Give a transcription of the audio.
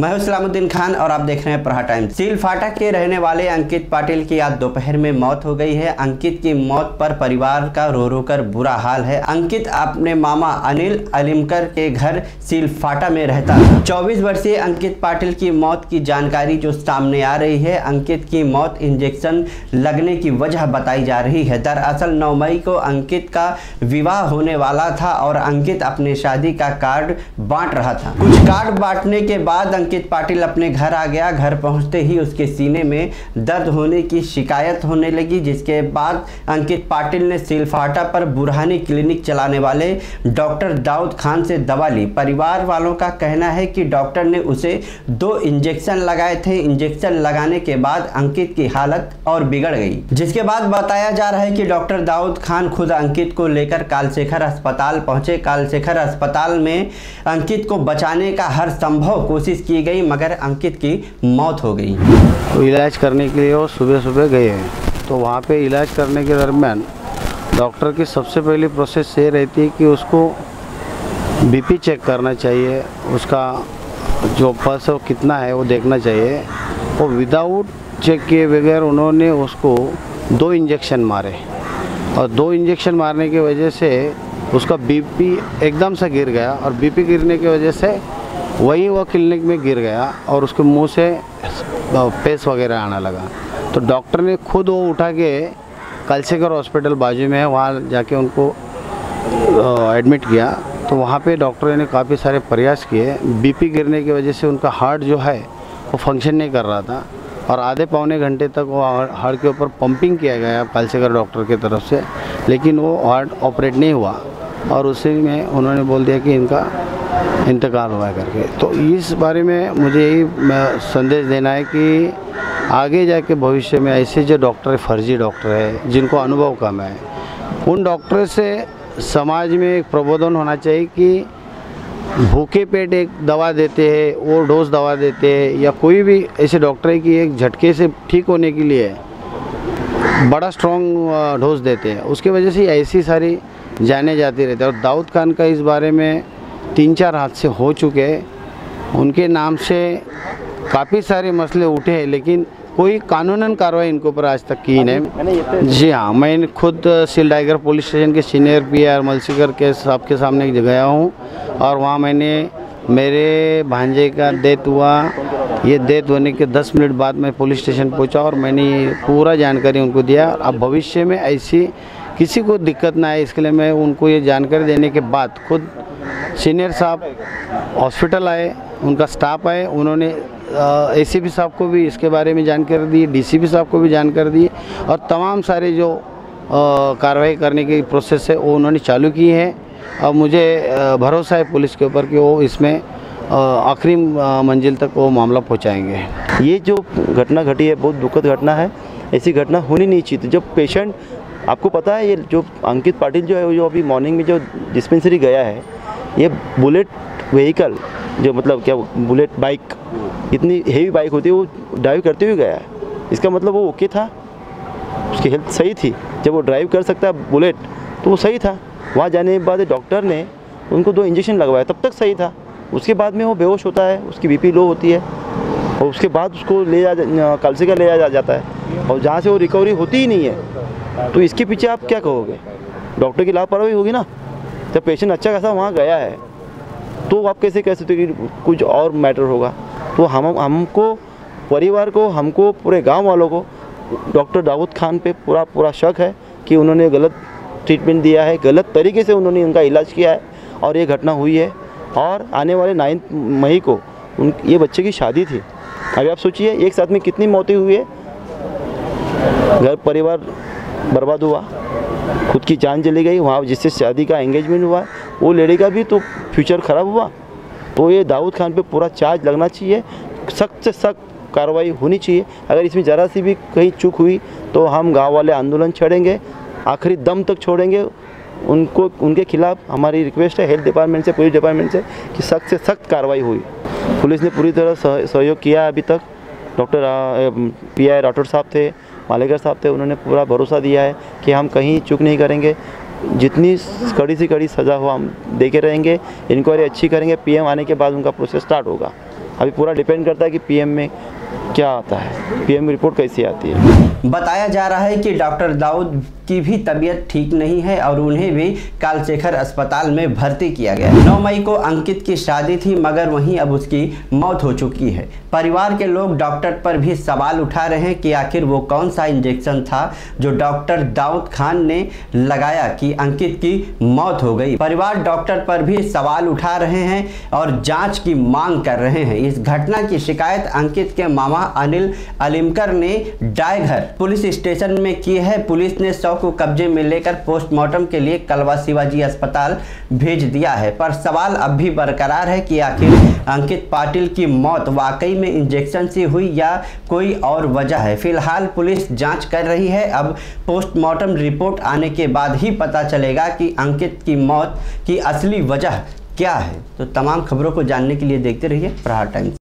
मैं हूँ सलामुद्दीन खान और आप देख रहे हैं प्रहा टाइम सील फाटक के रहने वाले अंकित पाटिल की आज दोपहर में मौत हो गई है। अंकित की मौत पर परिवार का रो रो कर बुरा हाल है। अंकित अपने मामा अनिल अलिमकर के घर सील फाटा में रहता था चौबीस वर्षीय अंकित पाटिल की मौत की जानकारी जो सामने आ रही है, अंकित की मौत इंजेक्शन लगने की वजह बताई जा रही है। दरअसल नौ मई को अंकित का विवाह होने वाला था और अंकित अपने शादी का कार्ड बांट रहा था। कुछ कार्ड बांटने के बाद अंकित पाटिल अपने घर आ गया। घर पहुँचते ही उसके सीने में दर्द होने की शिकायत होने लगी, जिसके बाद अंकित पाटिल ने सिलफाटा पर बुरहानी क्लिनिक चलाने वाले डॉक्टर दाऊद खान से दवा ली। परिवार वालों का कहना है कि डॉक्टर ने उसे दो इंजेक्शन लगाए थे। इंजेक्शन लगाने के बाद अंकित की हालत और बिगड़ गई, जिसके बाद बताया जा रहा है कि डॉक्टर दाऊद खान खुद अंकित को लेकर कालशेखर अस्पताल पहुँचे। कालशेखर अस्पताल में अंकित को बचाने का हर संभव कोशिश की गई, मगर अंकित की मौत हो गई। तो इलाज करने के लिए वो सुबह सुबह गए हैं। तो वहाँ पे इलाज करने के दरमियान डॉक्टर की सबसे पहली प्रोसेस ये रहती है कि उसको बीपी चेक करना चाहिए। उसका जो पल्स है वो कितना है वो देखना चाहिए। और विदाउट चेक किए बगैर उन्होंने उसको दो इंजेक्शन मारे। और दो इंजेक्शन मारने की वजह से उसका बीपी एकदम से गिर गया। और बीपी गिरने की वजह से वही वो क्लिनिक में गिर गया और उसके मुँह से पेस वगैरह आने लगा। तो डॉक्टर ने खुद वो उठा के कलशेखर हॉस्पिटल बाजू में है, वहाँ जाके उनको एडमिट किया। तो वहाँ पे डॉक्टरों ने काफ़ी सारे प्रयास किए। बीपी गिरने की वजह से उनका हार्ट जो है, वो फ़ंक्शन नहीं कर रहा था। और आधे पौने घंटे तक वो हार्ट के ऊपर पंपिंग किया गया कालशेखर डॉक्टर की तरफ़ से। लेकिन वो हार्ट ऑपरेट नहीं हुआ। और उसी में उन्होंने बोल दिया कि इनका इंतकाल हुआ करके। तो इस बारे में मुझे यही संदेश देना है कि आगे जाके भविष्य में ऐसे जो डॉक्टर फर्जी डॉक्टर है, जिनको अनुभव कम है, उन डॉक्टर से समाज में एक प्रबोधन होना चाहिए कि भूखे पेट एक दवा देते हैं, वो डोज दवा देते हैं, या कोई भी ऐसे डॉक्टर है कि एक झटके से ठीक होने के लिए बड़ा स्ट्रॉन्ग डोज देते हैं। उसकी वजह से ऐसी सारी जाने जाती रहती है। और दाऊद खान का इस बारे में तीन चार हादसे हो चुके हैं। उनके नाम से काफ़ी सारे मसले उठे हैं लेकिन कोई कानूनन कार्रवाई इनके ऊपर आज तक की नहीं। जी हाँ मैं खुद सिल टाइगर पुलिस स्टेशन के सीनियर पी आर मलसीकर के साहब के सामने गया हूँ और वहाँ मैंने मेरे भांजे का डेथ हुआ। ये डेथ होने के 10 मिनट बाद मैं पुलिस स्टेशन पहुँचा और मैंने पूरा जानकारी उनको दिया। अब भविष्य में ऐसी किसी को दिक्कत ना आए इसके लिए मैं उनको ये जानकारी देने के बाद खुद सीनियर साहब हॉस्पिटल आए, उनका स्टाफ आए, उन्होंने एसीपी साहब को भी इसके बारे में जानकारी दी डीसीपी साहब को भी जानकारी दी और तमाम सारे जो कार्रवाई करने की प्रोसेस है, वो उन्होंने चालू की है। और मुझे भरोसा है पुलिस के ऊपर कि वो इसमें आखिरी मंजिल तक वो मामला पहुंचाएँगे। ये जो घटना घटी है, बहुत दुखद घटना है। ऐसी घटना होनी नहीं चाहिए। जब पेशेंट आपको पता है ये जो अंकित पाटिल जो है, वो जो अभी मॉर्निंग में जो डिस्पेंसरी गया है ये बुलेट व्हीकल, जो मतलब क्या बुलेट बाइक, इतनी हेवी बाइक होती है, वो ड्राइव करते हुए गया है। इसका मतलब वो ओके था। उसकी हेल्थ सही थी। जब वो ड्राइव कर सकता है बुलेट तो वो सही था। वहाँ जाने के बाद डॉक्टर ने उनको दो इंजेक्शन लगवाया, तब तक सही था। उसके बाद में वो बेहोश होता है, उसकी बीपी लो होती है, और उसके बाद उसको ले जा कलसे का ले जा, जाता है। और जहाँ से वो रिकवरी होती ही नहीं है तो इसके पीछे आप क्या कहोगे? डॉक्टर की लापरवाही होगी ना? जब पेशेंट अच्छा खासा वहाँ गया है तो आप कैसे कह सकते कि कुछ और मैटर होगा? तो हम, हमको परिवार को, हमको पूरे गाँव वालों को डॉक्टर दाऊद खान पे पूरा पूरा शक है कि उन्होंने गलत ट्रीटमेंट दिया है, गलत तरीके से उन्होंने उनका इलाज किया है और ये घटना हुई है। और आने वाले नाइन्थ मई को उन, ये बच्चे की शादी थी। अभी आप सोचिए, एक साथ में कितनी मौतें हुई है? घर परिवार बर्बाद हुआ। खुद की जान चली गई, वहाँ जिससे शादी का एंगेजमेंट हुआ, वो लेडी का भी तो फ्यूचर ख़राब हुआ। तो ये दाऊद खान पे पूरा चार्ज लगना चाहिए, सख्त से सख्त कार्रवाई होनी चाहिए। अगर इसमें ज़रा सी भी कहीं चूक हुई तो हम गाँव वाले आंदोलन छेड़ेंगे, आखिरी दम तक छोड़ेंगे। उनको, उनके खिलाफ हमारी रिक्वेस्ट है हेल्थ डिपार्टमेंट से पुलिस डिपार्टमेंट से, कि सख्त से सख्त कार्रवाई हुई। पुलिस ने पूरी तरह सहयोग किया अभी तक। डॉक्टर पी आई राठौर साहब थे। मालेकर साहब थे, उन्होंने पूरा भरोसा दिया है कि हम कहीं चुक नहीं करेंगे। जितनी कड़ी से कड़ी सज़ा हो, हम देखे रहेंगे इंक्वायरी अच्छी करेंगे पीएम आने के बाद उनका प्रोसेस स्टार्ट होगा। अभी पूरा डिपेंड करता है कि पीएम में क्या आता है। पीएम रिपोर्ट कैसी आती है? बताया जा रहा है कि डॉक्टर दाऊद की भी तबीयत ठीक नहीं है और उन्हें भी कालशेखर अस्पताल में भर्ती किया गया नौ मई को अंकित की शादी थी, मगर वहीं अब उसकी मौत हो चुकी है। परिवार के लोग डॉक्टर पर भी सवाल उठा रहे हैं कि आखिर वो कौन सा इंजेक्शन था जो डॉक्टर दाऊद खान ने लगाया कि अंकित की मौत हो गई। परिवार डॉक्टर पर भी सवाल उठा रहे हैं और जाँच की मांग कर रहे हैं। इस घटना की शिकायत अंकित के मामा अनिल अलिमकर ने डायघर पुलिस स्टेशन में की है। पुलिस ने शव को कब्जे में लेकर पोस्टमार्टम के लिए कलवा शिवाजी अस्पताल भेज दिया है। पर सवाल अब भी बरकरार है कि आखिर अंकित पाटिल की मौत वाकई में इंजेक्शन से हुई या कोई और वजह है? फ़िलहाल पुलिस जाँच कर रही है। अब पोस्टमार्टम रिपोर्ट आने के बाद ही पता चलेगा कि अंकित की मौत की असली वजह क्या है। तो तमाम खबरों को जानने के लिए देखते रहिए प्रहार टाइम्स।